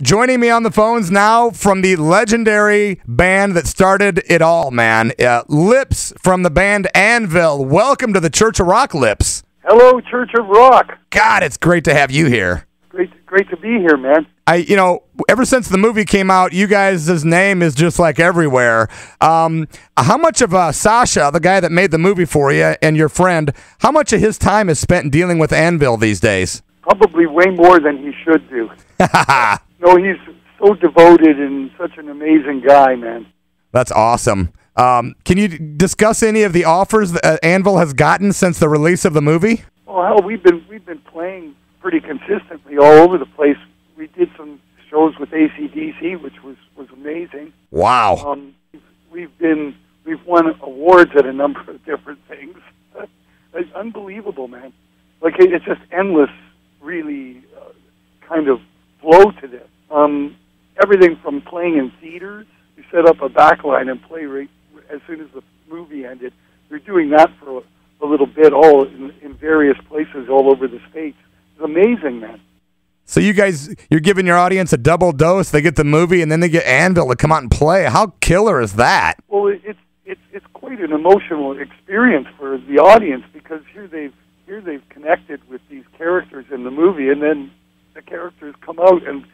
Joining me on the phones now from the legendary band that started it all, man. Uh, Lips from the band Anvil. Welcome to the Church of Rock, Lips. Hello, Church of Rock. God, it's great to have you here. Great, great to be here, man. I, you know, ever since the movie came out, you guys' name is just like everywhere. Um, how much of uh, Sasha, the guy that made the movie for you, and your friend, how much of his time is spent dealing with Anvil these days? Probably way more than he should do. no, he's so devoted and such an amazing guy, man. That's awesome. Um, can you discuss any of the offers that uh, Anvil has gotten since the release of the movie? Oh hell, we've been we've been playing pretty consistently all over the place. We did some shows with ACDC, which was was amazing. Wow. Um, we've been we've won awards at a number of different things. it's unbelievable, man. Like it's just endless, really, uh, kind of flow to this. Um, everything from playing in theaters, you set up a backline and play right as soon as the movie ended. We're doing that for a, a little bit, all in, in various places all over the states. It's amazing, man. So you guys, you're giving your audience a double dose. They get the movie, and then they get Anvil to come out and play. How killer is that? Well, it's it's it's quite an emotional experience for the audience because here they've here they've connected with these characters in the movie, and then the characters come out and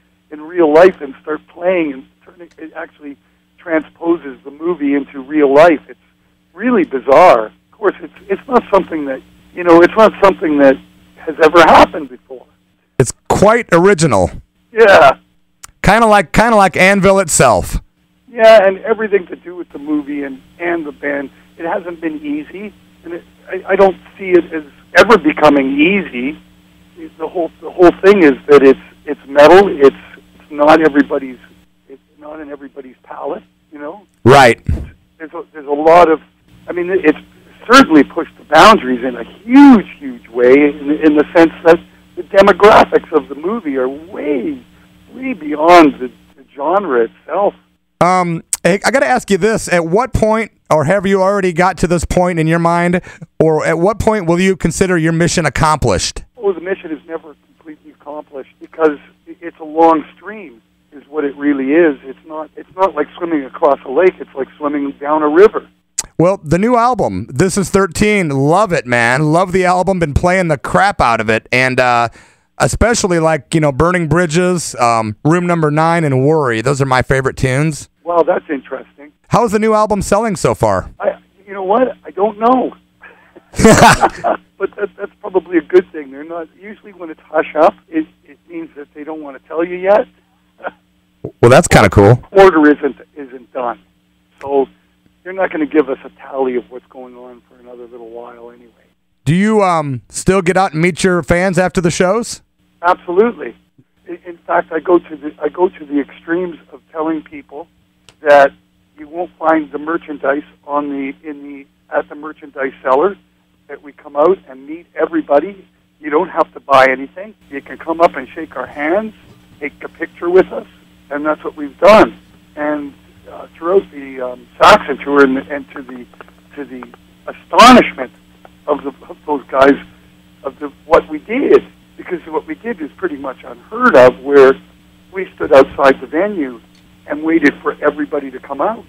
real life and start playing and turning. It actually transposes the movie into real life. It's really bizarre. Of course, it's it's not something that you know. It's not something that has ever happened before. It's quite original. Yeah. Kind of like kind of like Anvil itself. Yeah, and everything to do with the movie and and the band. It hasn't been easy, and it, I, I don't see it as ever becoming easy. The whole the whole thing is that it's it's metal. It's it's not everybody's. It's not in everybody's palate. You know. Right. There's a, there's a lot of. I mean, it's certainly pushed the boundaries in a huge, huge way. In, in the sense that the demographics of the movie are way, way beyond the, the genre itself. Um, I got to ask you this: At what point, or have you already got to this point in your mind, or at what point will you consider your mission accomplished? Oh, the mission is never completely accomplished because long stream. Is what it really is. It's not. It's not like swimming across a lake. It's like swimming down a river. Well, the new album, This Is 13, love it, man. Love the album. Been playing the crap out of it. And uh, especially like, you know, Burning Bridges, um, Room Number 9, and Worry. Those are my favorite tunes. Wow, that's interesting. How's the new album selling so far? I, you know what? I don't know. but that, that's probably a good thing. They're not usually when it's hush up. It, it means that they don't want to tell you yet. well, that's kind of cool. Order isn't isn't done, so they're not going to give us a tally of what's going on for another little while anyway. Do you um still get out and meet your fans after the shows? Absolutely. In, in fact, I go to the I go to the extremes of telling people that you won't find the merchandise on the in the at the merchandise seller that we come out and meet everybody. You don't have to buy anything. You can come up and shake our hands, take a picture with us, and that's what we've done. And uh, throughout the um, Saxon tour and, and to the to the astonishment of, the, of those guys of the, what we did, because what we did is pretty much unheard of, where we stood outside the venue and waited for everybody to come out.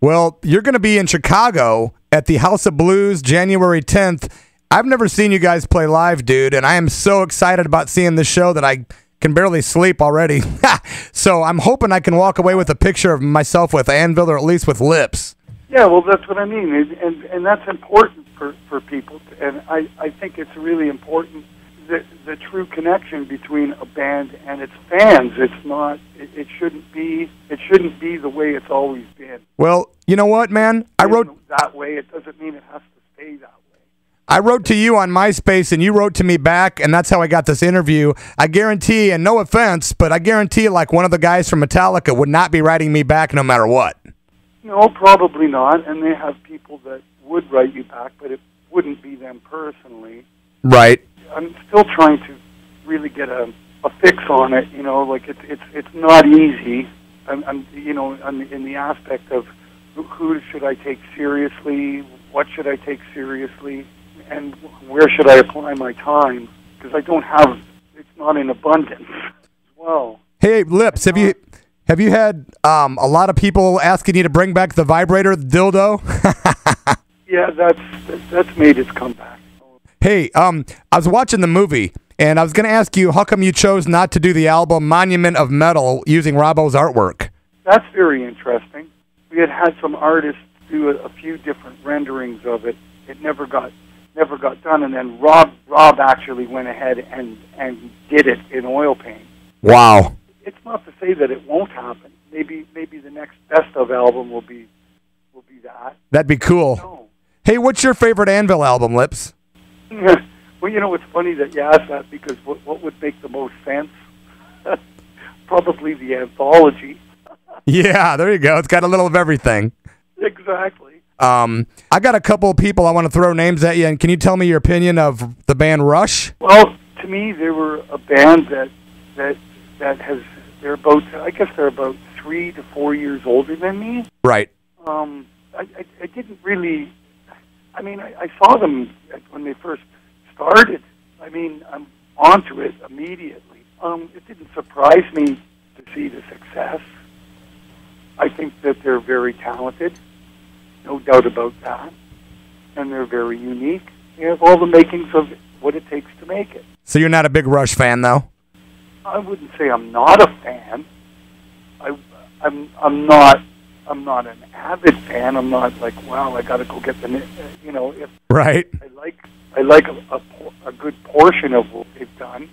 Well, you're going to be in Chicago at the House of Blues January 10th. I've never seen you guys play live, dude, and I am so excited about seeing this show that I can barely sleep already. so I'm hoping I can walk away with a picture of myself with Anvil or at least with lips. Yeah, well, that's what I mean, and and, and that's important for for people, and I I think it's really important the the true connection between a band and its fans. It's not. It, it shouldn't be. It shouldn't be the way it's always been. Well, you know what, man? I wrote that way. It doesn't mean it has to stay that way. I wrote to you on MySpace and you wrote to me back, and that's how I got this interview. I guarantee, and no offense, but I guarantee, like one of the guys from Metallica would not be writing me back no matter what. No, probably not. And they have people that would write you back, but it wouldn't be them personally. Right. I'm still trying to really get a, a fix on it. You know, like it's it's it's not easy. I'm, I'm you know, I'm in the aspect of who, who should I take seriously? What should I take seriously? And where should I apply my time? Because I don't have, it's not in abundance as well. Hey, Lips, have you have you had um, a lot of people asking you to bring back the vibrator dildo? Yeah, that's that's made its comeback. hey, um, I was watching the movie and I was going to ask you how come you chose not to do the album Monument of Metal using Robbo's artwork? That's very interesting. We had had some artists do a, a few different renderings of it. It never got never got done, and then Robb Robb actually went ahead and and did it in oil paint. Wow. It's not to say that it won't happen. Maybe maybe the next best of album will be will be that. That'd be cool. No. Hey, what's your favorite Anvil album, Lips? well, you know, it's funny that you ask that because what, what would make the most sense? Probably the anthology. Yeah, there you go. It's got a little of everything. Exactly. Um, I got a couple of people I want to throw names at you, and can you tell me your opinion of the band Rush? Well, to me, they were a band that that that has they're about I guess they're about three to four years older than me. Right. Um, I, I, I didn't really. I mean, I, I saw them when they first started. I mean, I'm onto it immediately. Um, it didn't surprise me to see the success. I think that they're very talented, no doubt about that, and they're very unique. They have all the makings of what it takes to make it. So you're not a big Rush fan, though? I wouldn't say I'm not a fan. I, I'm, I'm not, I'm not an avid fan. I'm not like, wow, I got to go get the, uh, you know, if Right. I like, I like a, a, a good portion of what they've done.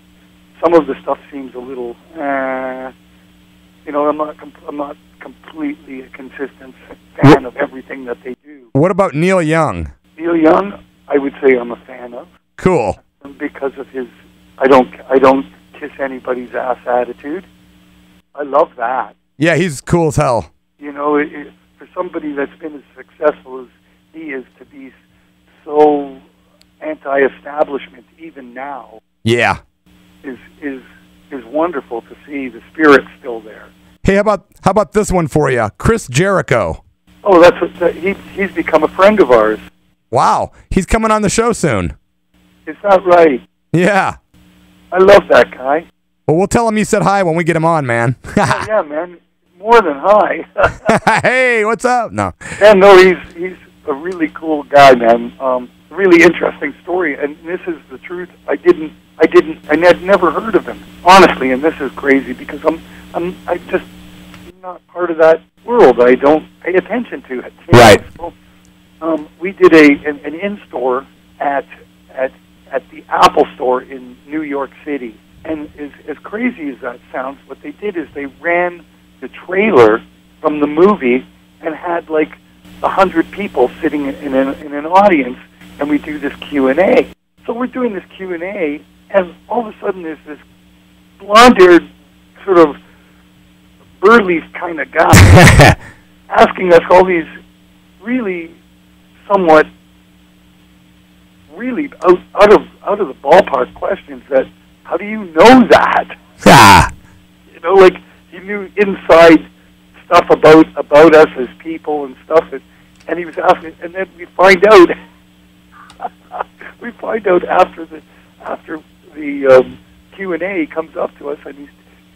Some of the stuff seems a little, uh, you know, I'm not, I'm not completely a consistent fan of everything that they do. What about Neil Young? Neil Young, I would say I'm a fan of. Cool. because of his I don't I don't kiss anybody's ass attitude. I love that. Yeah, he's cool as hell. You know, it, it, for somebody that's been as successful as he is to be so anti-establishment even now Yeah. is is is wonderful to see the spirit still there. Hey, how about how about this one for you? Chris Jericho. Oh, that's what, that, he he's become a friend of ours. Wow, he's coming on the show soon. Is that right? Yeah. I love that guy. Well, we'll tell him you said hi when we get him on, man. yeah, man, more than hi. hey, what's up? No. Yeah, no, he's he's a really cool guy, man. Um, really interesting story, and this is the truth. I didn't, I didn't, I had never heard of him, honestly, and this is crazy because I'm, I'm, I just not part of that world. I don't pay attention to it. Right. So, um, we did a an, an in store at at at the Apple Store in New York City, and as as crazy as that sounds, what they did is they ran the trailer from the movie and had like a hundred people sitting in an, in an audience, and we do this Q and A. So we're doing this Q and A, and all of a sudden there's this blonde-haired, sort of burly kind of guy asking us all these really somewhat really out, out of out of the ballpark questions that how do you know that ah. you know like he knew inside stuff about about us as people and stuff and, and he was asking and then we find out we find out after the after the um, Q and A comes up to us and he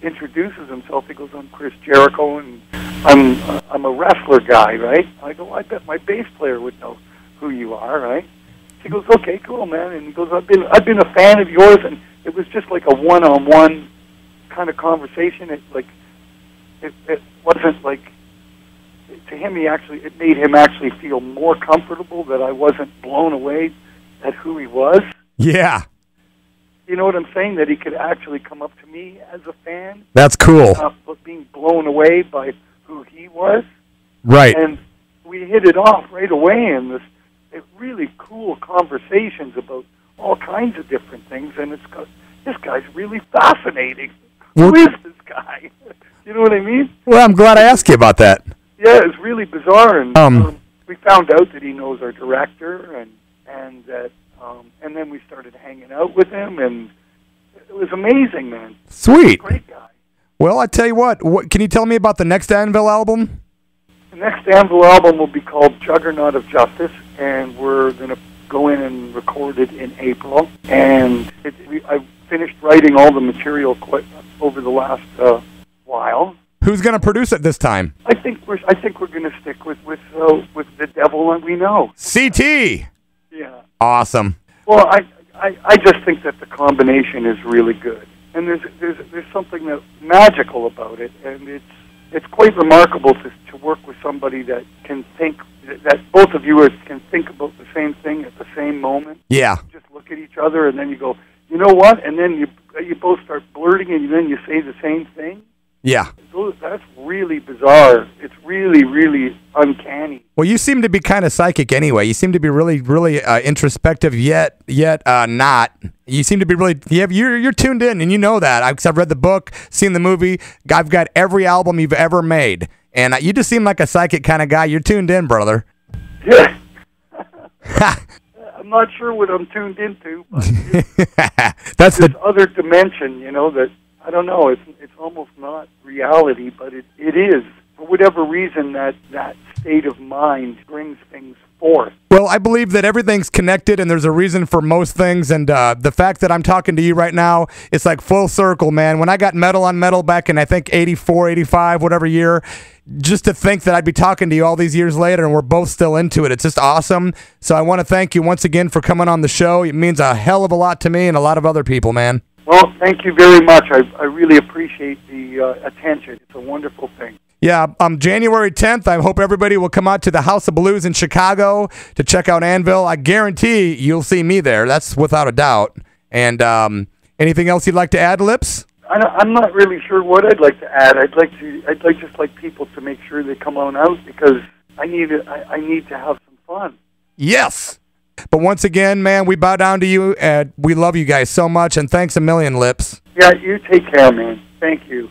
introduces himself he goes I'm Chris Jericho and I'm uh, I'm a wrestler guy right I go I bet my bass player would know who you are right he goes, okay, cool, man. And he goes, I've been, I've been a fan of yours, and it was just like a one-on-one kind of conversation. It like, it, it wasn't like, to him, he actually, it made him actually feel more comfortable that I wasn't blown away at who he was. Yeah. You know what I'm saying? That he could actually come up to me as a fan, That's cool. uh, being blown away by who he was Right. and we hit it off right away in this it really cool conversations about all kinds of different things and it's got this guy's really fascinating Well- who is this guy you know what i mean Well, I'm glad I asked you about that. yeah it's really bizarre and Um, we found out that he knows our director and and that um and then we started hanging out with him and it was amazing man Sweet. great guy Well, I tell you what, what. Can you tell me about the next Anvil album? The next Anvil album will be called Juggernaut of Justice, and we're going to go in and record it in April. And it, we, I finished writing all the material quite, over the last uh, while. Who's going to produce it this time? I think we're I think we're going to stick with with uh, with the devil that we know. CT. Yeah. Awesome. Well, I, I I just think that the combination is really good, and there's there's there's something that magical about it, and it's it's quite remarkable to to work with somebody that can think that both of you are, can think about the same thing at the same moment. Yeah. Just look at each other, and then you go, you know what? And then you you both start blurting, and then you say the same thing. Yeah. That's really bizarre. Really, really uncanny. Well, you seem to be kind of psychic anyway. You seem to be really, really uh, introspective, yet, yet uh, not. You seem to be really. You have, you're you're tuned in, and you know that. I've, I've read the book, seen the movie. I've got every album you've ever made, and uh, you just seem like a psychic kind of guy. You're tuned in, brother. Yeah. I'm not sure what I'm tuned into, but That's this the other dimension, you know, that I don't know. It's it's almost not reality, but it it is whatever reason that that state of mind brings things forth. Well, I believe that everything's connected and there's a reason for most things. And uh, the fact that I'm talking to you right now, it's like full circle, man. When I got metal on metal back in, I think, 84, 85, whatever year, just to think that I'd be talking to you all these years later and we're both still into it, it's just awesome. So I want to thank you once again for coming on the show. It means a hell of a lot to me and a lot of other people, man. Well, thank you very much. I I really appreciate the uh, attention. It's a wonderful thing. Yeah, um, January 10th, I hope everybody will come out to the House of Blues in Chicago to check out Anvil. I guarantee you'll see me there. That's without a doubt. And um, anything else you'd like to add, Lips? I I'm not really sure what I'd like to add. I'd like to. I'd like just like people to make sure they come on out because I need. it- I, I need to have some fun. Yes. But once again, man, we bow down to you, and we love you guys so much. And thanks a million, Lips. Yeah, you take care, man. Thank you.